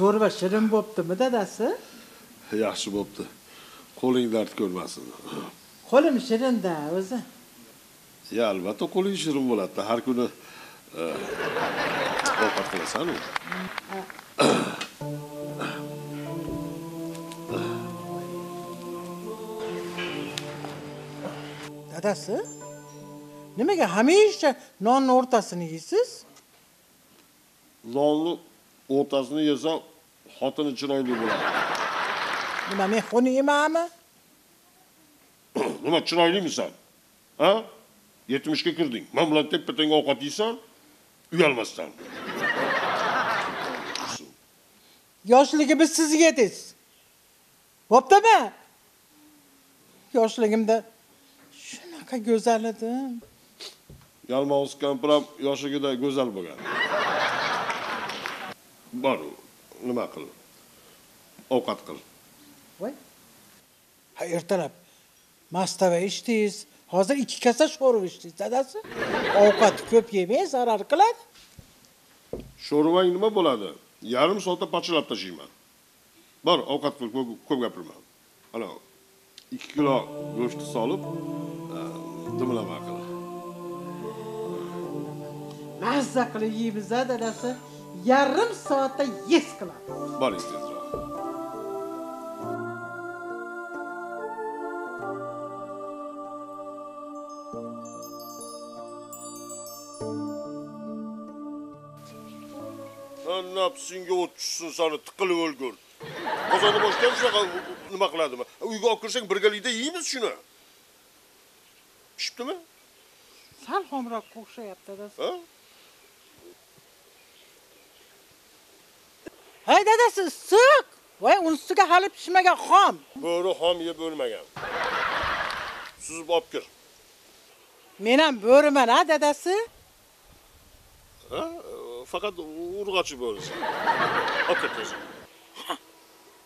sho'rva shirin bo'ptimi dadasi? Yaxshi bo'pti. Qo'ling dard ko'rmasin. Qo'lim shirinda o'zi. Ya albatta qo'ling shirin bo'ladida. Har kuni e, ovqat qilasanu. Dadasi? Nimaga hamisha nonni o'rtasini yeysiz? Nonni o'rtasini yesam xotini chiroyli bo'ladi. Nima men xuni emanmi nima chiroylimisan ha? Yetmishga kirding. Man bilan teppa teng ovqat yeysan uyalmasdan. Yoshligimiz sizga yetish bo'ptimi? Yoshligimda shunaqa go'zal edim yalmog'iz kampir ham yoshligida go'zal bo'lgan. Bor nima qil ovqat qil voy. Ha ertalab mastava ichdingiz. Hozir ikki kasa sho'rva ichdingiz. Dadasi ovqat ko'p yemang zarar qiladi. Sho'rvang nima bo'ladi? Yarim soatda parchalab tashlayman bor ovqat qil ko'p ko'p gapirma ana ikki kilo go'shtni solib e, dimlama qil mazza qilib yeymiz a dadasi yarim soatda yes qiladi. Boring tezroq nafsingga o't tushsin sani tiqilib o'lgur qozonni boshdan shunaqa nima qiladimi uyga olib kirsang birgalikda yeymiz shuni pishibdimi sal xomroqqa o'xshayapti dadasi ha hay dadasi issiq voy uni ustiga hali pishmagan xom bo'ri xom yeb o'lmagan suzib olib kir men ham bo'riman a dadasi ha faqat urg'ochi bo'risan olib ket tez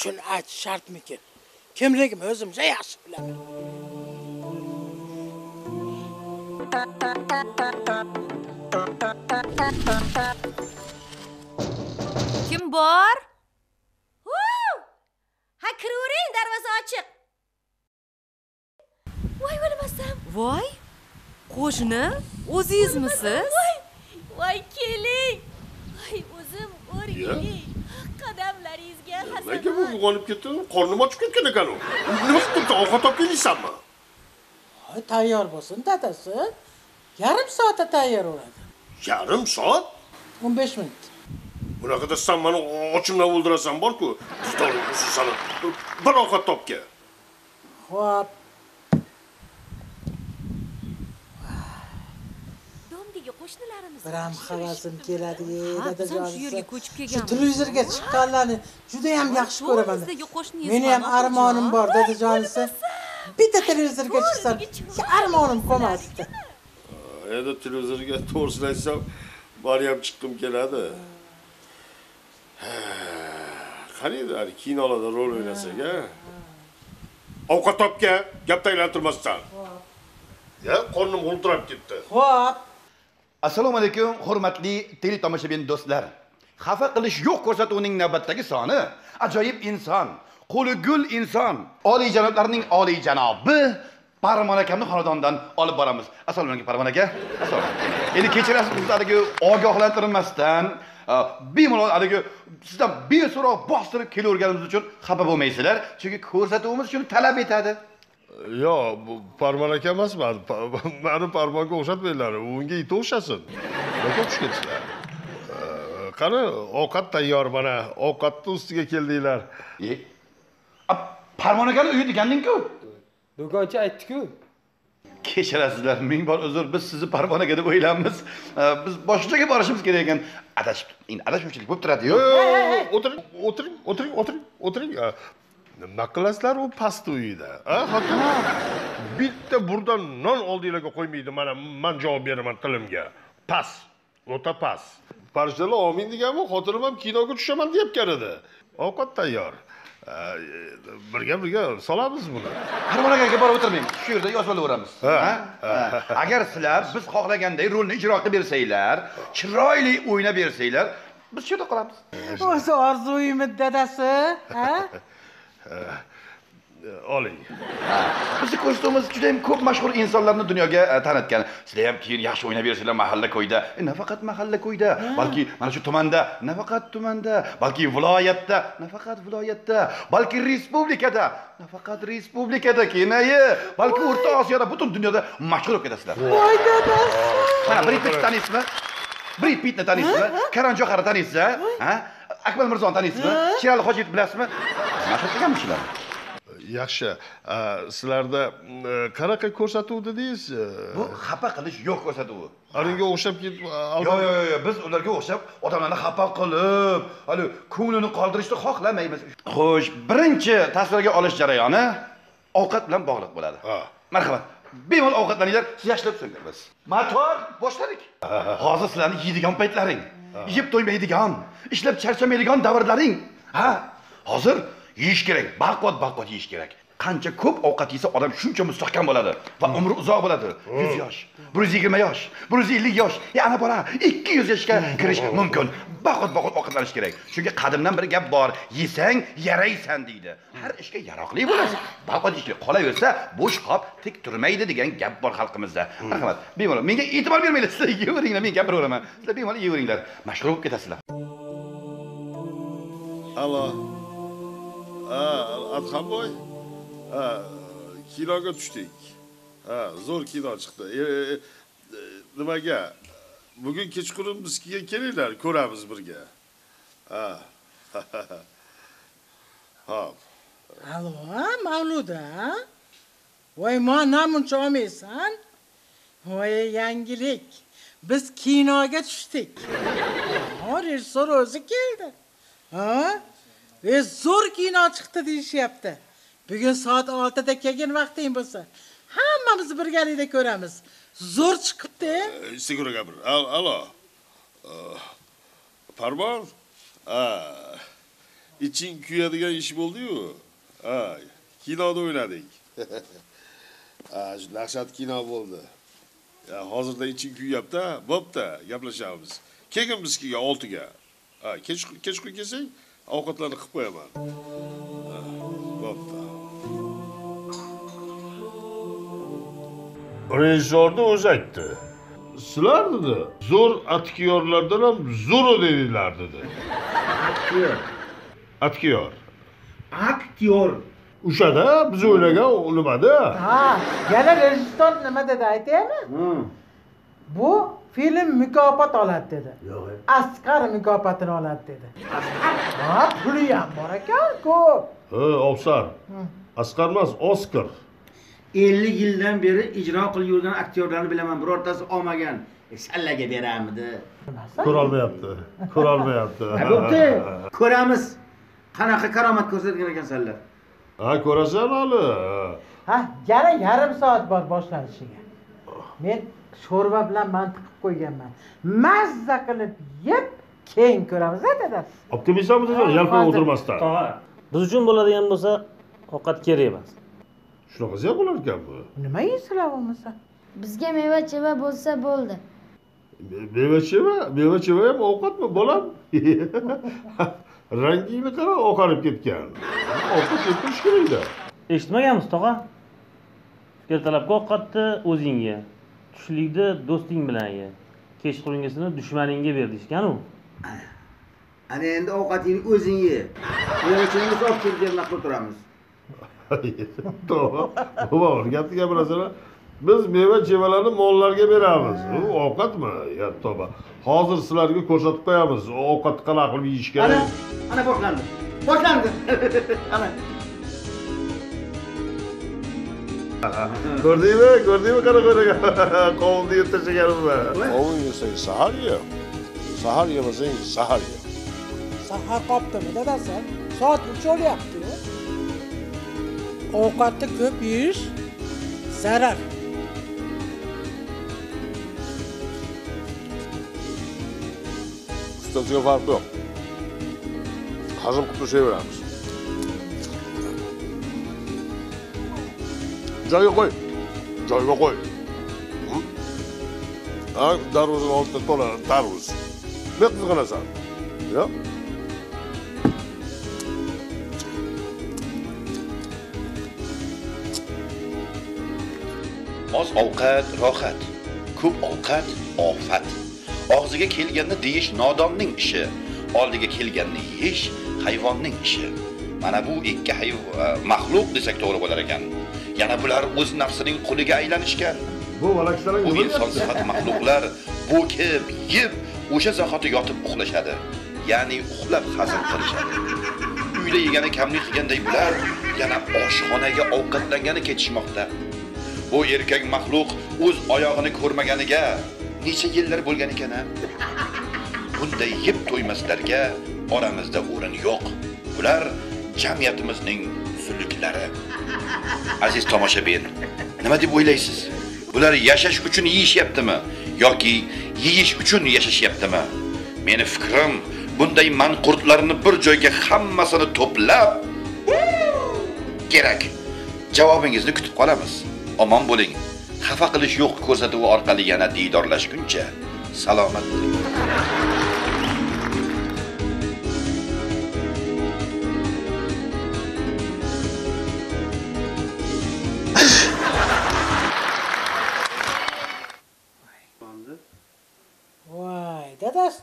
shuni aytish shartmikin kimligimni o'zimcha yaxshi bilaman Kim bor? Ha kiravering, darvoza ochiq. Voy o'lmasam. Voy! Qo'shni, o'zingizmisiz? Voy! Voy keling. Voy o'zim o'rgiling. Qadamlaringizga nega bu uyg'onib ketding qornim ochib ketgan ekan u nima qilib turibsan ovqat olib kelaysanmi Voy, tayyor bo'lsin dadasi yarim soatda tayyor bo'ladi yarim soat 15 minut bunaqada san mani ochimdan o'ldirasan borku. Dutoring sana bir ovqat topga. Ho'p Domdagi qo'shnilarimiz. bir ham havasim keladi dadajon shu yerga ko'chib shu kelganmiz. televizorga chiqqanlarni juda ham yaxshi ko'raman. meni ham armonim bor dadajonisi bitta televizorga chiqsam chiqsa armonim qolmasdi endi televizorga to'g'risini aytsam bari ham chiqqim keladi qaraydi hali kinolarda rol o'ynasak a ovqat topga gap taylantirmasdan ya qornim g'ultirab ketdi. Ho'p assalomu alaykum hurmatli teletomoshabin do'stlar. Xafa qilish yo'q ko'rsatuvining navbatdagi soni. Ajoyib inson qo'li gul inson. Oliyjanoblarning oliyjanobi parvon akamni xonadonidan olib boramiz. Assalomu alaykum parvon aka. Assalomu alaykum. Endi kechirasiz bizni haligi ogohlantirmasdan bemalol haligi sizdan beso'roq bostirib kelaverganimiz uchun xafa bo'lmaysizlar. Chunki ko'rsatuvimiz shuni talab etadi. Yo bu farmon aka emas mani Pa- mani farmonga o'xshatmanglar. Unga it o'xshasin. Tushib ketishlar qani ovqat tayyor mana. Ovqatni ustiga keldinglar. A, parvon akani uyi deganding-ku do'konchi aytdi-ku kechirasizlar ming bor uzr biz sizni parvonaga deb o'ylanmiz. Ee, biz boshqachaga borishimiz kerak ekan. Adashib endi adashuvchilik bo'lib turadi. Yo, o'tiring o'tiring o'tiring o'tiring o'tiring. Nima qilasizlar u past uyda a hokim bitta burdan non oldinglarga qo'ymaydi mana man javob beraman tilimga. Past o'ta past farishtalar omin deganmi xotinim ham kinoga tushaman deyotgan edi ovqat tayyor birga birga solamiz buni. Parvonaga borib o'tirmang. Shu yerda yozib olaveramiz Ha, agar sizlar biz xohlaganday rolni ijro qilib bersanglar chiroyli o'ynab bersanglar biz shu yerda qolamiz. O'zi orzuyimi dadasi ha oling. Bizni ko'rsatuvimiz juda ham ko'p mashhur insonlarni dunyoga e, tanitgan. Sizlar ham keyin yaxshi o'ynayversinglar mahalla ko'yda E, nafaqat mahalla ko'yda balki mana shu tumanda nafaqat tumanda. Balki viloyatda nafaqat viloyatda. Balki respublikada nafaqat respublikada kenayi balki o'rta osiyoda butun dunyoda mashhur bo'lib ketasizlar voy dadasi mana bred pitni taniysizmi bred pitni taniysizmi karan johari taniysiz ha? Akmal mirzoni taniysizmi sherali hojiyev bilasizmi? Mashhur qilganmi shularni yaxshi. Sizlarda qanaqa ko'rsatuv dedingiz bu xafa qilish yo'q ko'rsatuvi. Unga o'xshab ketib yo'q yo'q yo'q biz ularga o'xshab odamlarni xafa qilib hali ko'nglini qoldirishni xohlamaymiz. Xo'sh birinchi tasvirga olish jarayoni ovqat bilan bog'liq bo'ladi. Ha. marhamat. Bemalol ovqatlaninglar siz yaxshilab so'nglar biz motor boshladik. Hozir sizlarni yeydigan paytlaring. Yeb to'ymaydigan ishlab charchamaydigan davrlaring. Ha hozir yeyish kerak baquvvat baquvvat yeyish kerak. Qancha ko'p ovqat yesa odam shuncha mustahkam bo'ladi va umri uzoq bo'ladi. Yuz yosh bir yuz yigirma yosh bir yuz ellik yosh. Ana bora ikki yuz yoshga kirish mumkin. Baquvvat baquvvat ovqatlanish kerak. Chunki qadimdan beri gap bor yesang yaraysan deydi. Har ishga yaroqli bo'lasiz. Baquvvat yeyish kerak. Qolaversa bo'sh qop tik turmaydi degan gap bor xalqimizda. Marhamat bemalol menga e'tibor bermanglar. Sizlar yeyaveringlar men gapiraveraman sizlar bemalol yeyaveringlar mashhur bo'lib ketasizlar allo. ha adhamboy kinoga tushdik. Ha zo'r kino chiqdi. E, e, e, nimaga? Bugun kechqurun biznikiga kelinglar ko'ramiz birga. Ha. Hop alo mavluda voy mana muncha olmaysan? Voy yangilik. Biz kinoga tushdik. Rejissor o'zi keldi. Ha? E zo'r kino chiqdi deyishyapti. Bugun soat oltida kelgin vaqting bo'lsa hammamiz birgalikda ko'ramiz. Zo'r chiqibdi. E, Sigura gapir. Al- allo Eh, parvon? Ha iching kuyadigan ish bo'ldiyu. Ha kinoda o'ynadik. Ha shu dahshat kino bo'ldi. Ya, hozirda iching kuyyapti bo'pti gaplashamiz. Kelgin biznikiga oltiga. Ha kech- kechqurun kelsang ovqatlarni qilib qo'yaman. Ha, bo'pti. Rejissorni o'zi aytdi. Sizlar dedi zo'r aktyorlardan ham zo'r o'ynaydilar dedi. Aktyor aktyor o'shada biz o'ynagan nimada ha yana rejissor nima dedi aytaymi? Bu film mukofot oladi dedi. Yo'q asqar mukofotini oladi dedi. Ha puli ham bor ekan ko'p. Ha ovsar. Asqar emas oskar ellik yildan beri ijro qilib yurgan aktyorlarni bilaman birortasi olmagan. E, sallaga beramidi ko'rolmayapti ko'rolmayapti bo'pti. Ko'ramiz. Qanaqa karomat ko'rsatgan ekansanlar ha ko'rasan hali. Ha yana yarim soat bor boshlanishiga. Men sho'rva bilan manti qilib qo'yganman. Mazza qilib yeb keyin ko'ramiz. A dadasi optimistsanmi desan yalpin hozir. o'tirmasdan. Tog'a biz uchun bo'ladigan bo'lsa ovqat kerak emas. Shunaqasi ham bo'lar ekanmi nima yeysizlar bo'lmasa Bizga meva cheva bo'lsa bo'ldi. meva cheva? Meva cheva ham ovqatmi bolam. Rangingni qara oqarib ketgan. Ovqat yeb turish kerakda. Eshitmaganmiz tog'a ertalabki ovqatni o'zingga tushlikni do'sting bilan ye. Kechqurungisini dushmaningga ber deyishganu. Ana endi ovqatingni o'zing ye. Mevachingizni olib kelib deb naql turamiz. To'g'ri. Bobur gapni gapirasan biz meva chevalarni mollarga beramiz. U ovqatmi? Ya tavba. Hozir sizlarga ko'rsatib qo'yamiz. Ovqatni qanaqa qilib yeyish ana kerak ana boshlandi. Boshlandi. Ana ko'rdingmi ko'rdingmi qanaqa o'ynagan qovunni yeb tashlaganimni qovun yesang sahar ye sahar yemasang sahar ye sahar qopdimi dadasi soat uch o'lyaptiyu ovqatni ko'p yeyish zarar. Ustasiga farqi yo'q hazm qilib tashlayveramiz joyga qo'y joyga qo'y ha darvozani oldida to'la tarvuz nima qizg'anasan yo'q oz ovqat rohat ko'p ovqat ofat. Og'ziga kelganni deyish nodonning ishi oldiga kelganni yeyish hayvonning ishi. Mana bu ikki hayv eh, maxluq desak to'g'ri bo'lar ekan. Yana bular o'z nafsining quliga aylanishgan. Bu bu inson sifati maxluqlar bo'kib yeb o'sha zahoti yotib uxlashadi ya'ni uxlab hazm qilishadi. Uyda yegani kamlik qilganday bular yana oshxonaga ovqatlangani ketishmoqda. Bu erkak maxluq o'z oyog'ini ko'rmaganiga necha yillar bo'lgan ekan a bunday yeb to'ymaslarga oramizda o'rin yo'q. Bular jamiyatimizning suluklari aziz tomoshabin nima deb o'ylaysiz? Bular yashash uchun yeyishyaptimi yoki yeyish uchun yashashyaptimi? Meni fikrim bunday manqurtlarni bir joyga hammasini to'plab kerak. Javobingizni kutib qolamiz. Omon bo'ling. Xafa qilish yo'q ko'rsatuvi orqali yana diydorlashguncha salomat bo'ling.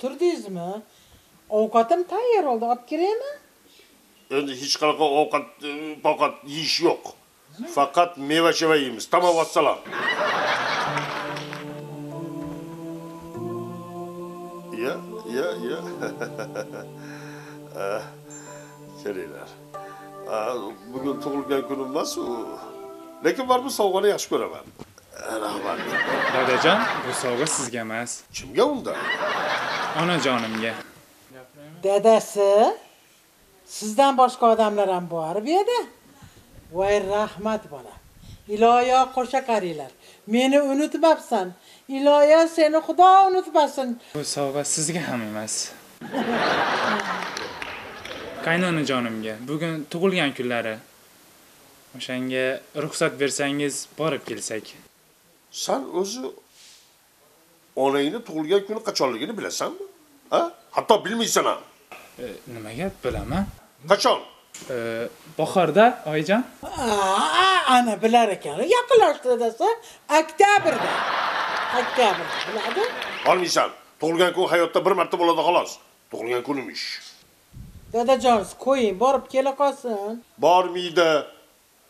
Turdingizmi ovqatim tayyor oldi olib kiraymi endi hech qanaqa ovqat e, povqat yeyish yo'q faqat meva cheva yeymiz tamom vassalom ya ya ya. Ah, kelinglar Ah, bugun tug'ilgan kunim emas-u lekin baribir sovg'ani yaxshi ko'raman. Rahmat. Dadajon, bu sovg'a sizga emas, kimga unda onajonimga. dadasi sizdan boshqa odamlar ham bor bu yerda voy rahmat bola iloyo qo'sha qaranglar meni unutmabsan iloyo seni xudo unutmasin Bu sovg'a sizga ham emas. Qaynonajonimga bugun tug'ilgan kunlari. O'shanga ruxsat bersangiz borib kelsak. san o'zi onangni tug'ilgan kuni qachonligini bilasanmi ha? Hatto bilmaysan ham. E, nimaga bilaman? qachon? E, bahorda oyijon. Ana bilar ekan yaqinlashdi oktyabrda oktyabrda biladi. Olmaysan tug'ilgan kun hayotda bir marta bo'ladi xolos. Tug'ilgan kunimish. Dadajon qo'ying borib kela qolsin. Bormaydi.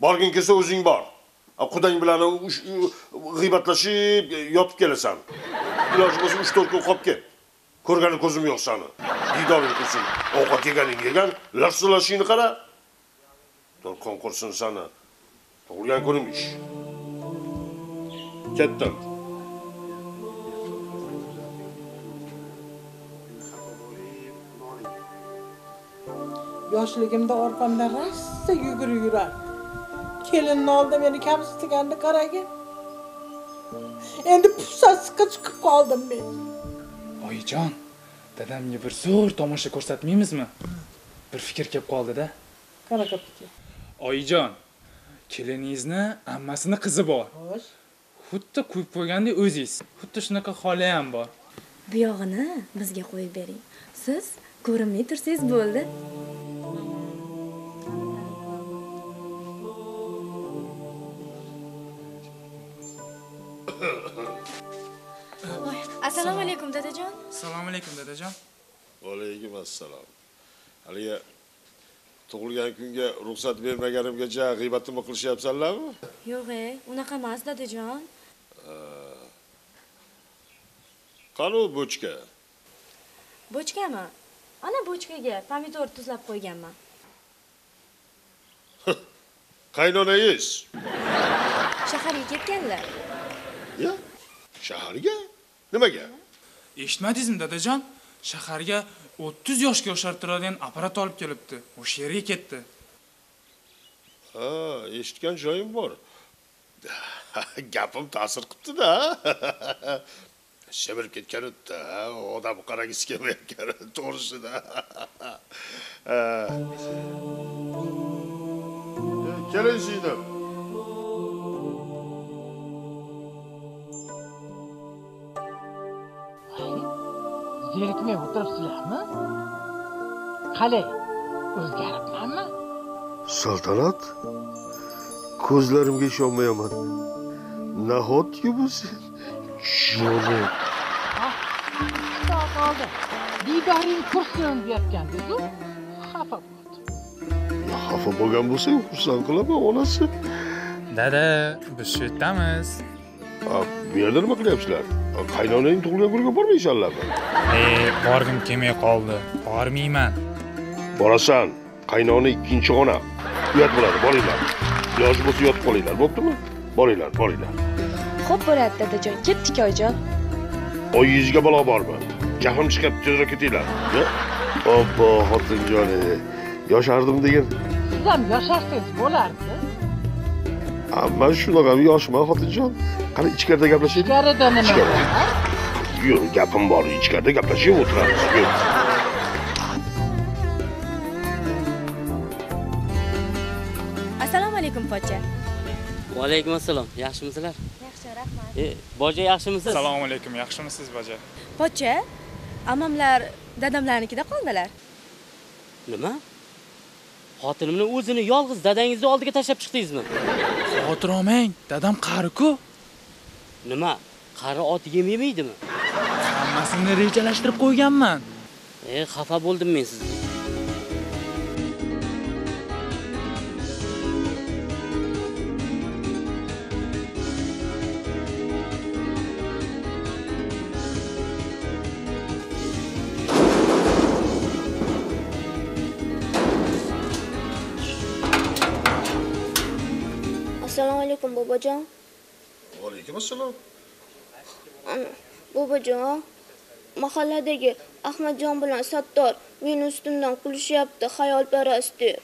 Borging kelsa o'zing bor qudang bilan g'iybatlashib e, yotib kelasan. Iloji bo'lsa uch to'rt kun qolib kel ko'rgani ko'zim yo'q sani. Diydoring qilsin ovqat yeganing yegan lashillashingni qara. To'lqin qursin sani tug'ilgan kunimish ketdim. Yoshligimda orqamdan rosa yugurib yurardi kelinni oldida meni kamsitganini qaragin endi pussasiga chiqib qoldim men Oyijon, dadamga bir zo'r tomosha ko'rsatmaymizmi? Bir fikr kelib qoldi-da. qanaqa fikr Oyijon, keliningizni ammasini qizi bor. xo'sh Xuddi qo'yib qo'ygandek o'zingiz. Xuddi shunaqa xoli ham bor. Bu yog'ini bizga qo'yib bering. Siz ko'rinmay tursangiz bo'ldi. Assalomu alaykum dadajon. alaykum assalom haligi tug'ilgan kunga ruxsat bermaganimga ja g'iybatimni qilishyapsanlarmi Yo'q, ey, unaqa emas dadajon. qani u bochka Bochkami? Ana bochkaga pomidor tuzlab qo'yganman. qaynonangiz Shaharga ketganlar. ya shaharga nimaga Eshitmadingizmi dadajon? Shaharga 30 yoshga yoshartiradigan apparat olib kelibdi. O'sha yerga ketdi. ha eshitgan joyim bor gapim ta'sir qilibdida shimirib ketgan edi odam qaragisi kelmayotgan to'g'risida Ha. keling suydim zerikmay o'tiribsizlarmi? Qalay o'zgaribmanmi? Saltanat ko'zlarimga ishonmayapman nahotki bu sen? Jonim to qoldi. Diydoring qursin deyotgandizu xafa bo'ldim xafa bo'lgan bo'lsang xursand qilaman onasi. Dada biz shu yerdamiz bu yerda nima qilyapsizlar? A, qaynonangning tug'ilgan kuniga bormaysanlarmi e borgim kelmay qoldi. Bormayman. Borasan qaynona ikkinchi ona uyat bo'ladi boringlar. Iloji bo'lsa yotib qolinglar bo'ptimi? Boringlar boringlar. Xo'p bo'ladi dadajon. Ketdik oyijon. Oyingizga balo bormi? Jahlim chiqyapti tezroq ketinglar. Obbo xotinjon yoshardim degan. Siz ham yasharsangiz bo'lardi. Man shunaqa yoshman xotinjon qani ichkarida gaplashaylik. Ichkarida nima? Yo'q gapim bor ichkarida gaplashib o'tiramiz. Yo'q. assalomu alaykum pocha va alaykum assalom. Yaxshimisizlar yaxshi rahmat. E boja yaxshimisiz? Assalomu alaykum. Yaxshimisiz baja pocha ammamlar dadamlarnikida qoldilar. Nima? Xotinimni o'zini yolg'iz dadangizni oldiga tashlab chiqdingizmi? Xavotir olmang dadam qari-ku nima qari ot yem yemaydimi hammasini rejalashtirib qo'yganman. E xafa bo'ldim men sizga assalomu alaykum bobojon vaalaykum assalom bobojon mahalladagi ahmadjon bilan sattor meni ustimdan kulishyapti xayolparast deb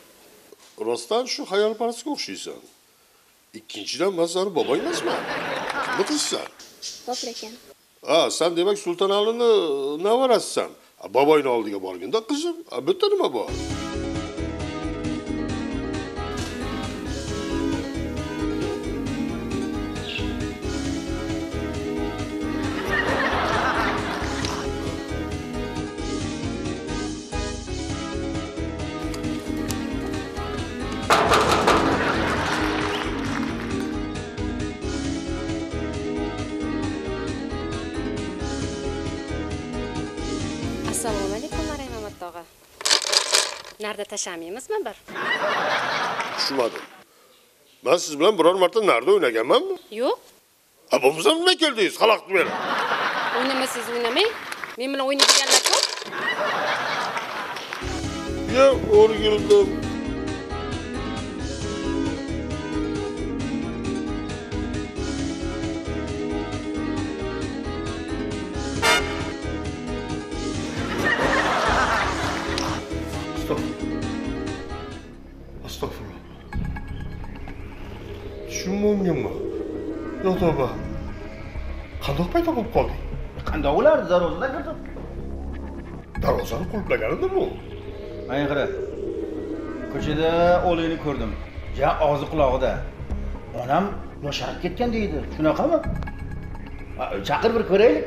rostdan shu xayolparastga o'xshaysan ikkinchidan man sani bobong emasman kimni qizsan g'afur ekan ha san demak sultonalini nevarasisan A, boboyni oldiga borginda qizim A, bu yerda nima bor narda tashlamaymizmi bir? Tushunmadim. Man siz bilan biror marta narda o'ynaganmanmi? Yo'q. A bo'lmasa nima keldingiz xalaqit berib o'ynamasangiz o'ynamang. Men bilan o'ynaydiganlar ko'p. Ya o'rgildim yo tavba qandoq paydo bo'lib qolding qandoq bo'lardi darvozadan kirdim darvozani qulflaganida bu qara ko'chada o'g'lingni ko'rdim ja og'zi qulog'ida onam yosharib ketgan deydi shunaqami Ha, chaqir bir ko'raylik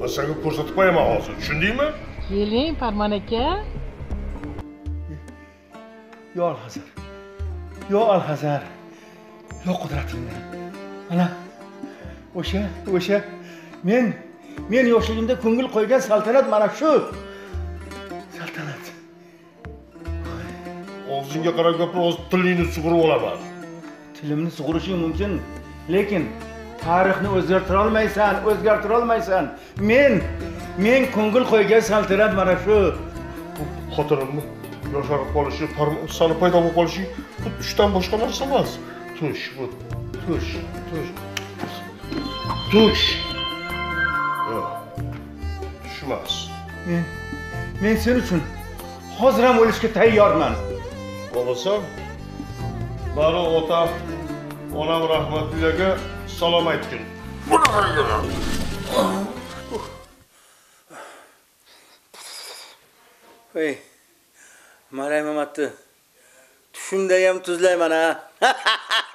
man senga ko'rsatib qo'yaman hozir tushundingmi keling farmon aka yo alhazar yo alhazar yo qudratingni mana o'sha o'sha. Men men yoshligimda ko'ngil qo'ygan saltanat mana shu. Saltanat. Og'zingga qarab gapir hozir tilingni sug'urib olaman. Tilimni sug'urishing mumkin lekin tarixni o'zgartira olmaysan o'zgartira olmaysan men men ko'ngil qo'ygan saltanat mana shu. Xotinimni yosharib qolishi sani paydo bo'lib qolishi bu tushdan boshqa narsa emas. Tush bu tush tush tush yo'q tush emas men men sen uchun hozir ham o'lishga tayyorman. Bo'lmasam bari ota onam rahmatlilarga salom aytgin. Ey maryam mamatni. Tushimda ham tuzlayman ha